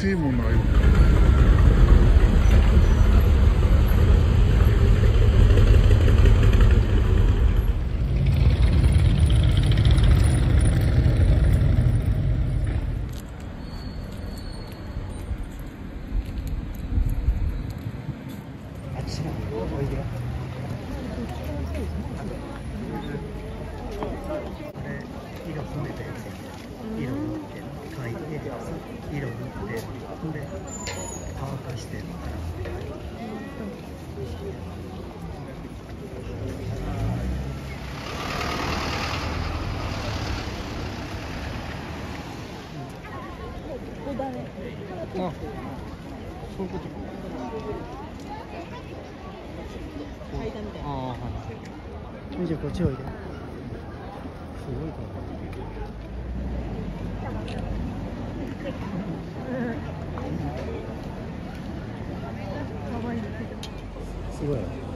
タクシーもないあっちらおいでよこれ色染めたやつや色塗って書いて色塗ってで乾かしてあそういうことか。ああはい。じゃあこっちおいですごいかすごい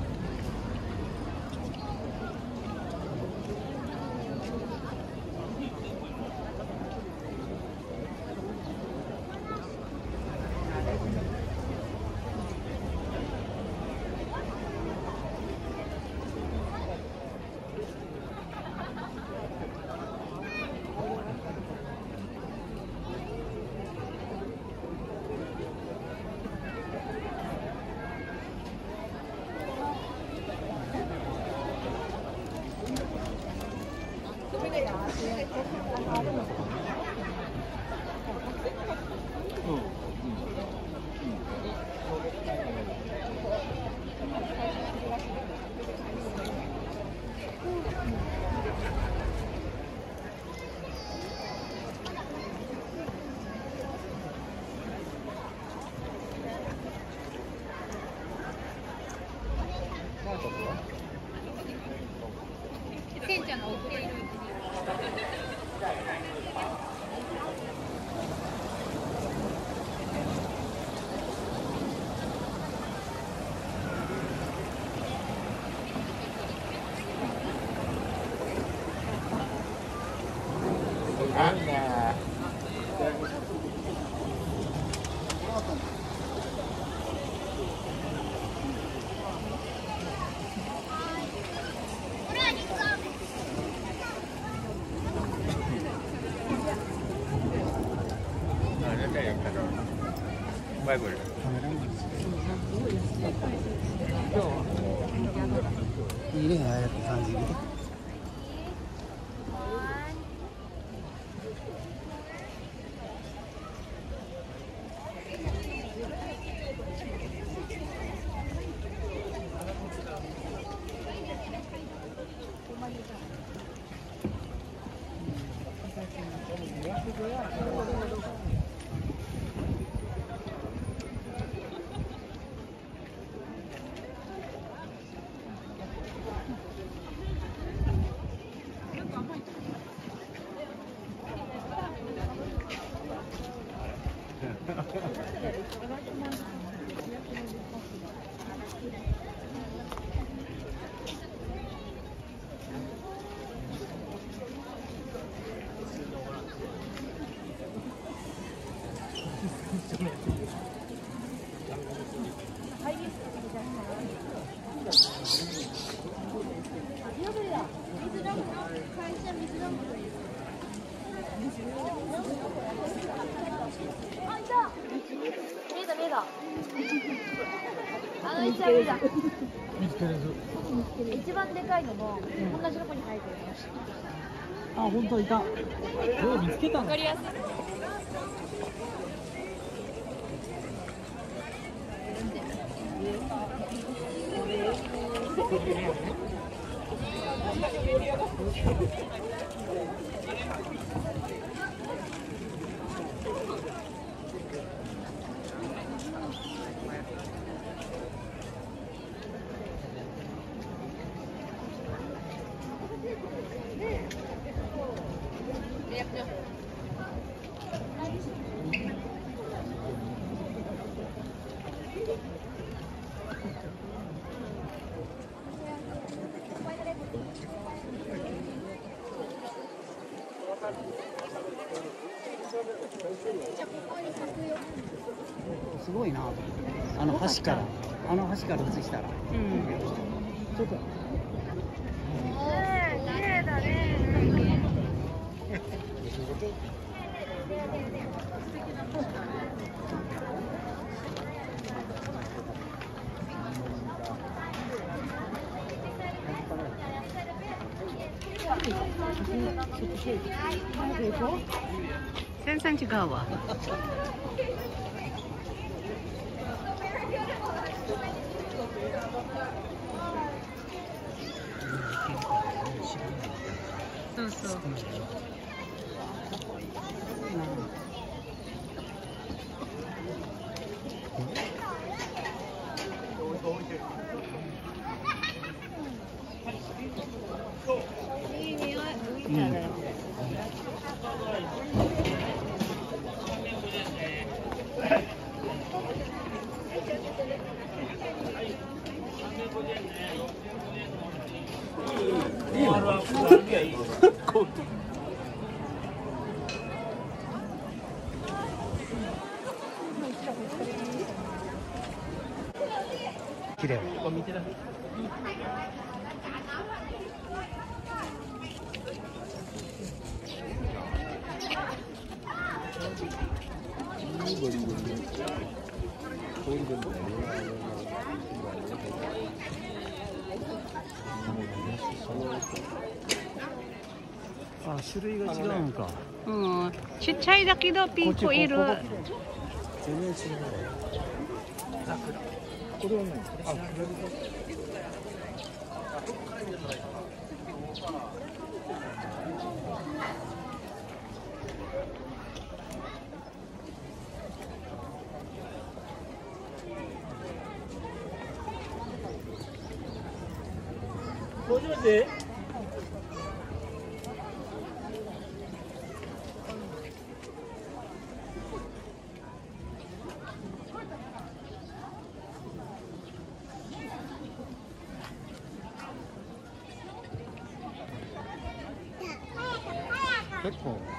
一番でかいのも同じとこに生えてる。あ本当いた。よう見つけたわかりやすいすごいなと思って。あの橋から。あの橋から映したら。うん。ちょっと。綺麗だね全然違うわ そう綺麗。あ種類が違うんか。うん。ちっちゃいだけどピンク色全然違う。これはねあも click for.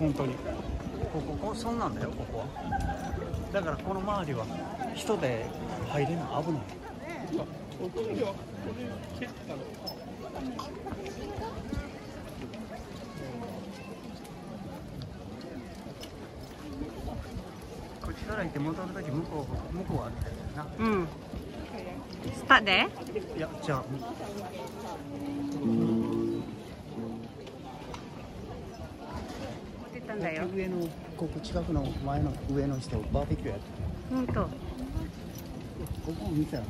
本当に。こここそんなんだよここは。だからこの周りは人で入れない危ない。こっちから行って戻るとき向こう向こうあるんだよな。うん。スパで？いやじゃあだよ。上のここ近くの前の上の人バーベキューやって。るほんとここを見たらこ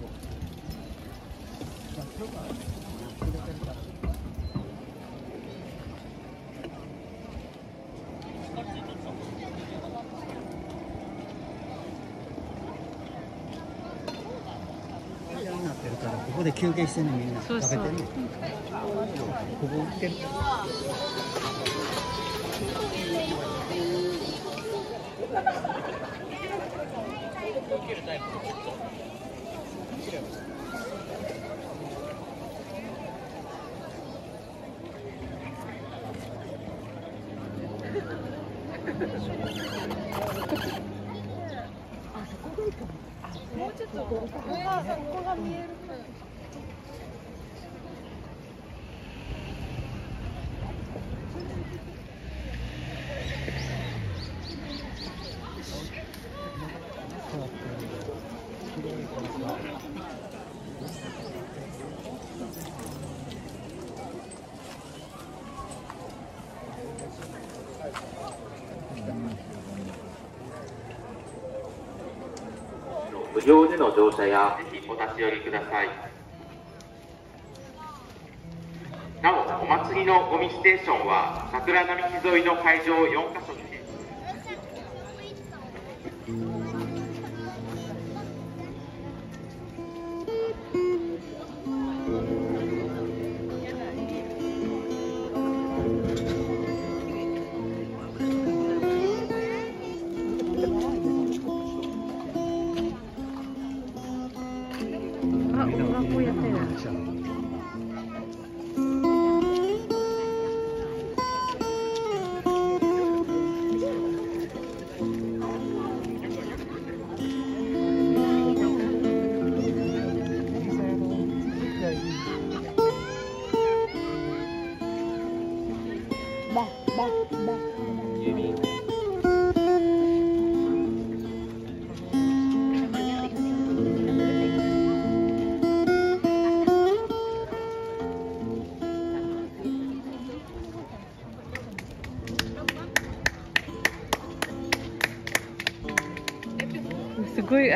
こで休憩してんのみんな。食べてんの？ここ売ってる無料での乗車やぜひお立ち寄りください。なおお祭りのゴミステーションは桜並木沿いの会場4カ所にて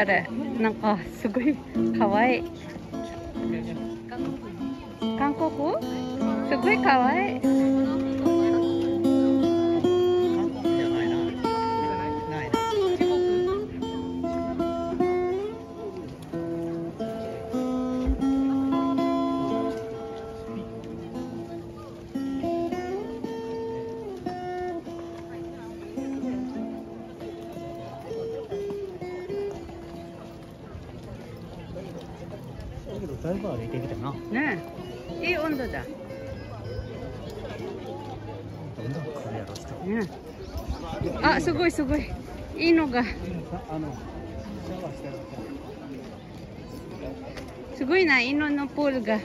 あれ、なんかすごい可愛い。韓国？すごい可愛い。韓歩いてきたなねえ、いい温度だ。どんどん来るやろ人ねえ。あ、すごいすごい。いいのが。すごいな、犬のプールが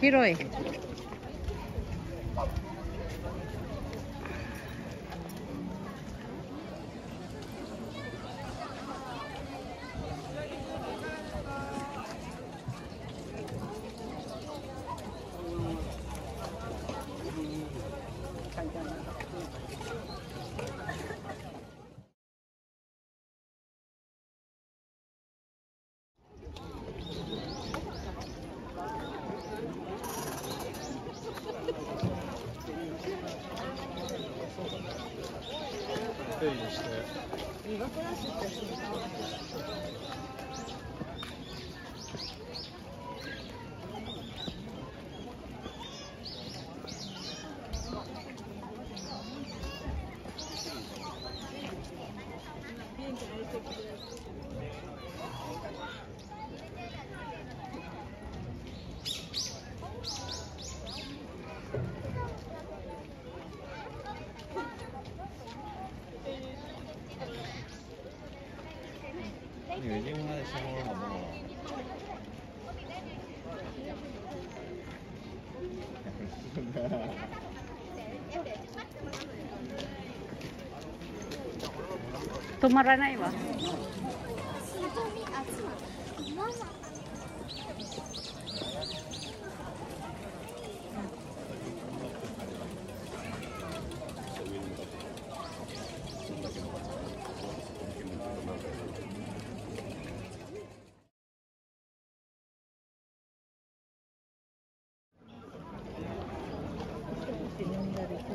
広い。定義して。止まらないわ。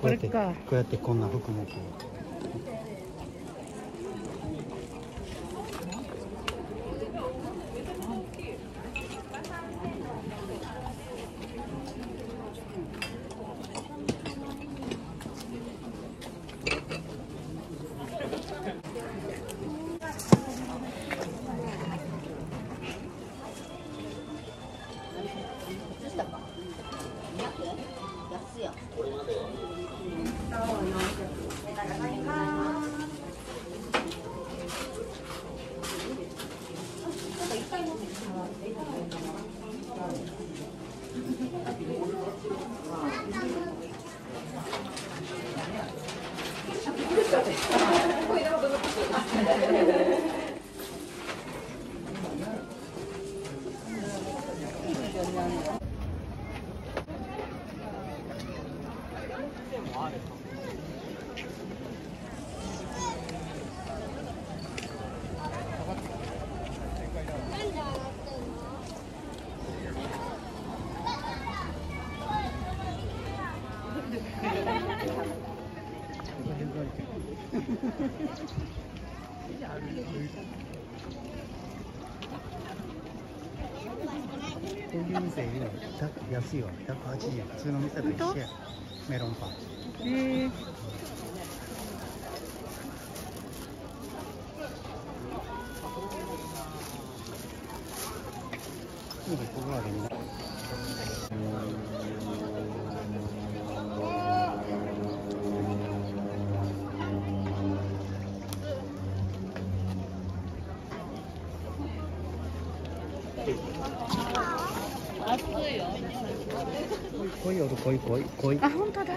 これか。こうやってこんな服もこう。いう店いるよ100安いわ180円普通の店と一緒や。メロンパン。え。ー、ここまでな来いよ来い来い来い。あ本当だ。